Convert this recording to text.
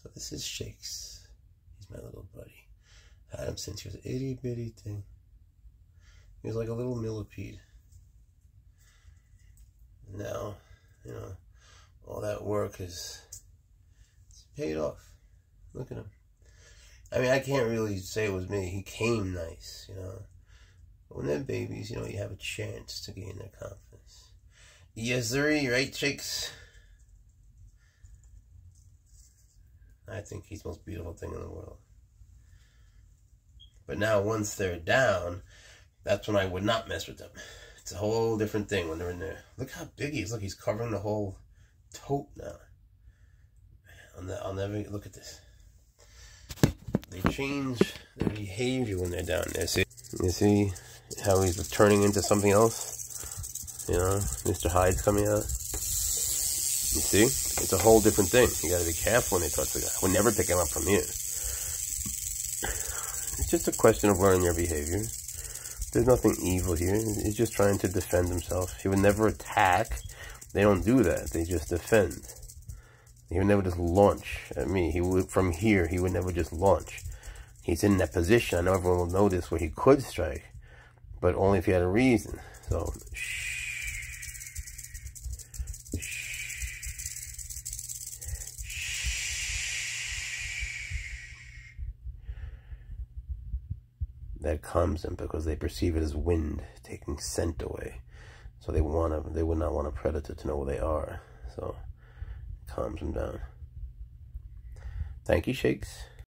So this is Shakes. He's my little buddy. Had him since he was an itty bitty thing. He was like a little millipede. Now, you know, all that work is paid off. Look at him. I mean, I can't really say it was me. He came nice, you know. But when they're babies, you know, you have a chance to gain their confidence. Yes, sir, right, Shakes? I think he's the most beautiful thing in the world. But now, once they're down, that's when I would not mess with them. It's a whole different thing when they're in there. Look how big he is. Look, he's covering the whole tote now. I'll, ne I'll never look at this. They change their behavior when they're down there. See, you see how he's turning into something else. You know, Mr. Hyde's coming out. You see, it's a whole different thing. You got to be careful when they touch the guy. We'll never pick him up from here. It's just a question of learning your behavior. There's nothing evil here. He's just trying to defend himself. He would never attack. They don't do that. They just defend. He would never just launch at me. He would from here. He would never just launch. He's in that position. I know everyone will notice where he could strike, but only if he had a reason. So shh. That calms them because they perceive it as wind taking scent away. So they want to, they would not want a predator to know where they are. So it calms them down. Thank you, Shakes.